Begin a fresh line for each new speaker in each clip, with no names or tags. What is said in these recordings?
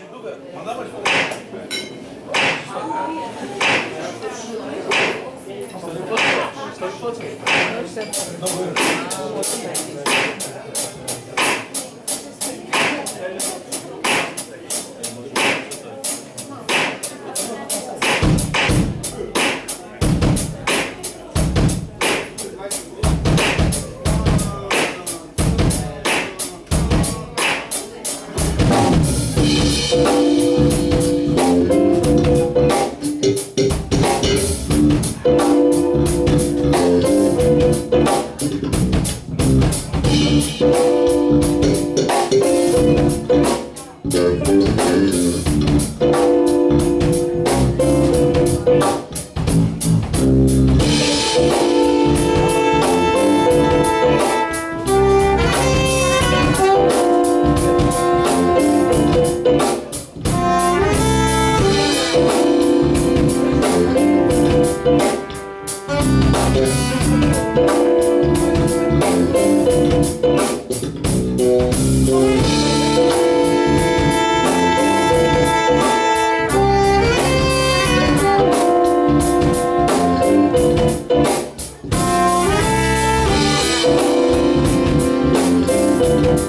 Não, não. k Thank you.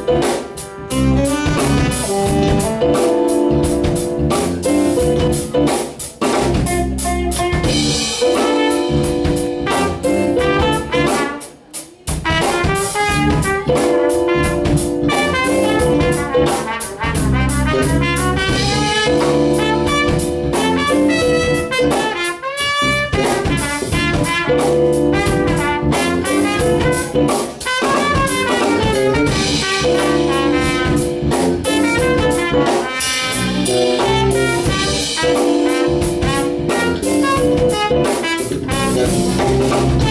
you Música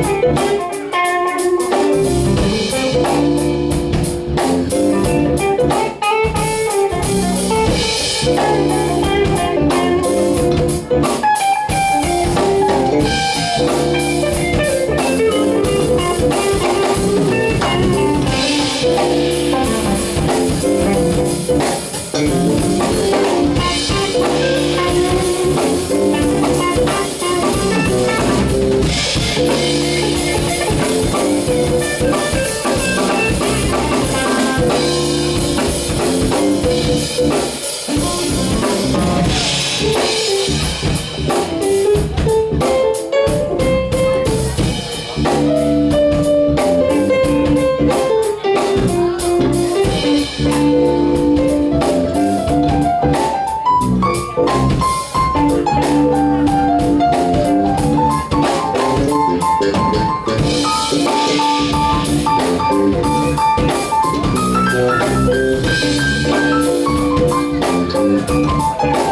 Música Música